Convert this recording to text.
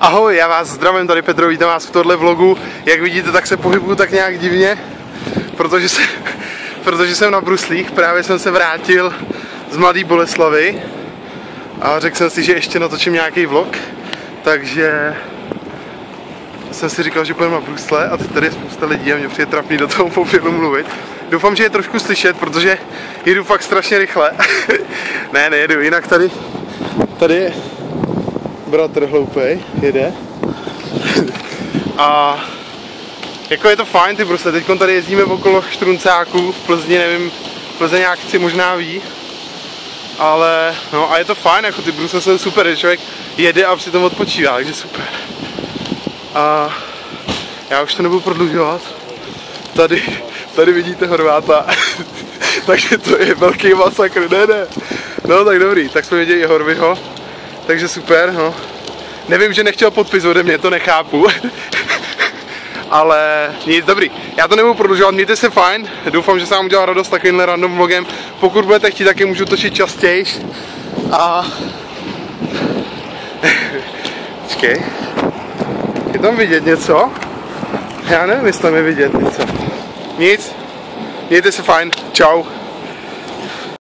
Ahoj, já vás zdravím, tady Petro, vítám vás v tohle vlogu. Jak vidíte, tak se pohybuju tak nějak divně, protože, se, protože jsem na bruslích, právě jsem se vrátil z Mladý Boleslavy a řekl jsem si, že ještě natočím nějaký vlog, takže jsem si říkal, že půjdeme na brusle a teď tady je spousta lidí a mě přijde trapný do toho mobilu mluvit. Doufám, že je trošku slyšet, protože jedu fakt strašně rychle. ne, nejedu, jinak tady, tady je bratr hloupej, jede. a jako je to fajn ty brusle, teď tady jezdíme okolo Štruncáků v Plzni, nevím, Plzeňák si možná ví, ale no a je to fajn, jako ty brusle jsou super, že člověk jede a přitom odpočívá, takže super. A já už to nebudu prodlužovat. Tady, tady vidíte Horváta. takže to je velký masakr, ne, ne. No tak dobrý, tak jsme viděli Horvyho. Takže super, no. Nevím, že nechtěl podpis ode mě, to nechápu. Ale nic, dobrý. Já to nebudu prodlužovat, mějte se fajn. Doufám, že se vám udělal radost takovýmhle random vlogem. Pokud budete chtít, tak je můžu točit častěji. A... Počkej. Je tam vidět něco? Já nevím, jestli tam je vidět něco. Nic. Mějte se fajn. Čau.